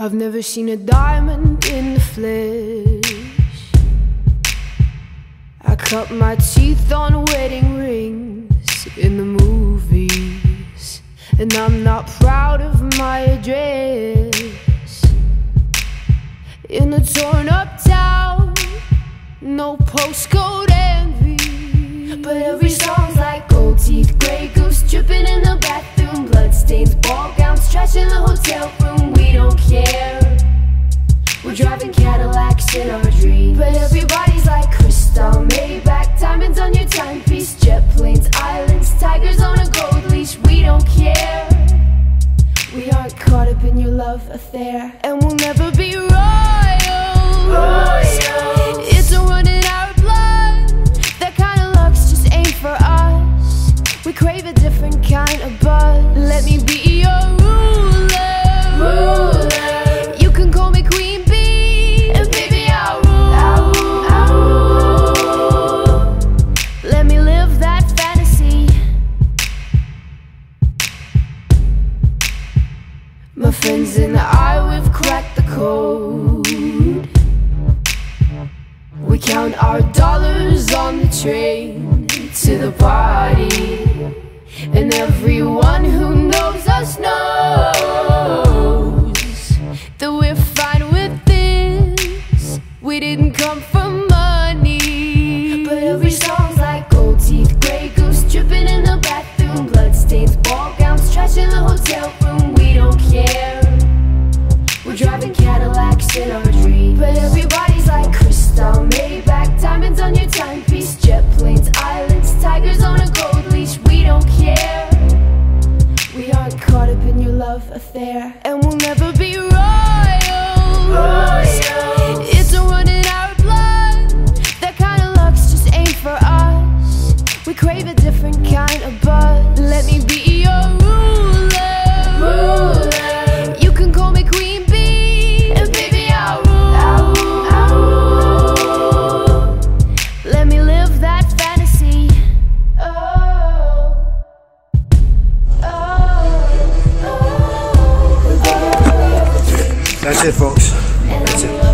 I've never seen a diamond in the flesh. I cut my teeth on wedding rings in the movies, and I'm not proud of my address. In a torn up town, no postcode envy, driving Cadillacs in our dreams, but everybody's like Cristal, Maybach, diamonds on your timepiece, jet planes, islands, tigers on a gold leash. We don't care. We aren't caught up in your love affair, and we'll never be royals. Royals. It's a run in our blood. That kind of luck's just ain't for us. We crave a different kind of buzz. My friends and I, we've cracked the code. We count our dollars on the train to the party. And we'll never be. Royals. It's a run in our blood. That kind of luck's just ain't for us. We crave a different kind of buzz. Let me be your That's it, folks. That's it.